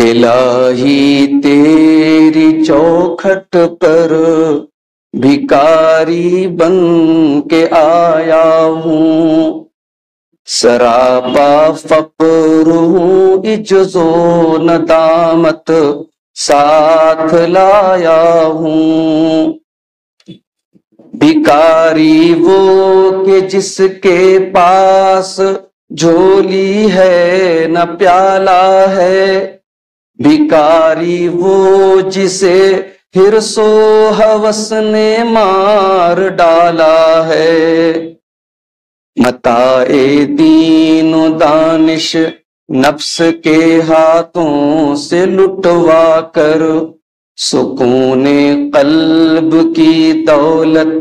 इलाही तेरी चौखट पर भिकारी बन के आया हूँ। सरापा फकर इजो नदामत साथ लाया हूँ। भिकारी वो के जिसके पास झोली है, न प्याला है भिकारी वो जिसे फिर सो हवस ने मार डाला है। मताए दीन दानिश, नफ्स के हाथों से लुटवा कर, सुकून कल्ब की दौलत,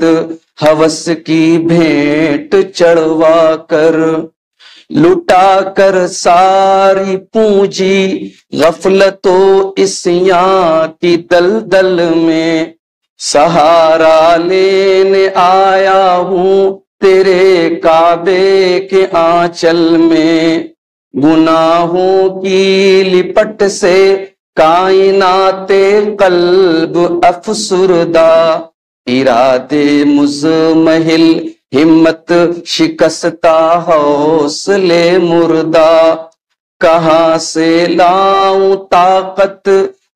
हवस की भेंट चढ़वा कर। लुटा कर सारी पूंजी गफलतो इसिया की दलदल में। सहारा लेने आया हूँ तेरे काबे के आंचल में। गुनाहों की लिपट से कायनाते कल्ब अफसुरदा। इरादे मुजमहिल हिम्मत शिकस्ता हौसले मुर्दा, कहा से लाऊं ताकत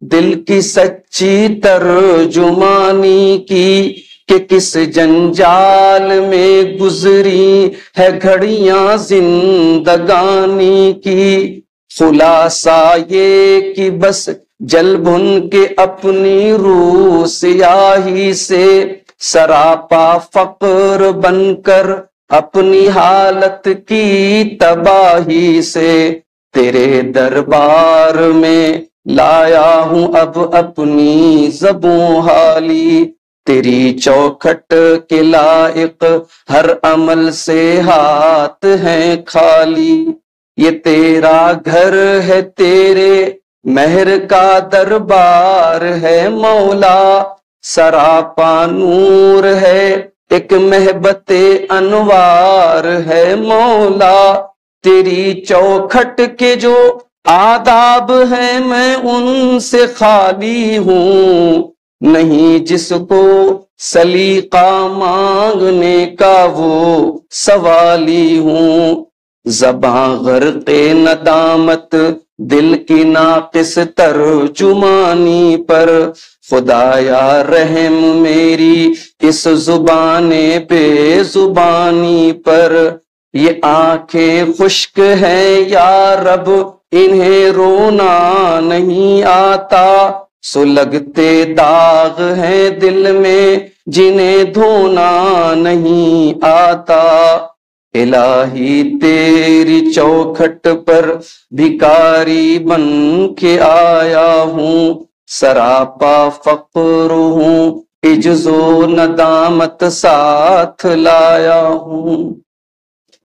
दिल की सच्ची तर्जुमानी की कि किस जंजाल में गुजरी है घड़ियाँ जिंदगानी की। खुलासा ये कि बस जल भुन के अपनी रूह सियाही से सरापा फकर बनकर अपनी हालत की तबाही से तेरे दरबार में लाया हूँ अब अपनी जबू हाली। तेरी चौखट के लायक हर अमल से हाथ है खाली। ये तेरा घर है तेरे मेहर का दरबार है मौला। सरापा नूर है, एक महबते अनवार है मौला। तेरी चौखट के जो आदाब है, मैं उनसे खाली हूँ। नहीं जिसको सलीका मांगने का वो सवाली हूँ। जबा गर्के नदामत दिल की नाकिस तर्जुमानी पर। खुदाया रहम मेरी इस जुबाने पे जुबानी पर। ये आँखें खुश्क हैं या रब, इन्हें रोना नहीं आता। सुलगते दाग हैं दिल में, जिन्हें धोना नहीं आता। इलाही तेरी चौखट पर भिकारी बन के आया हूँ। सरापा फक्र हूँ। इजो नदामत साथ लाया हूँ।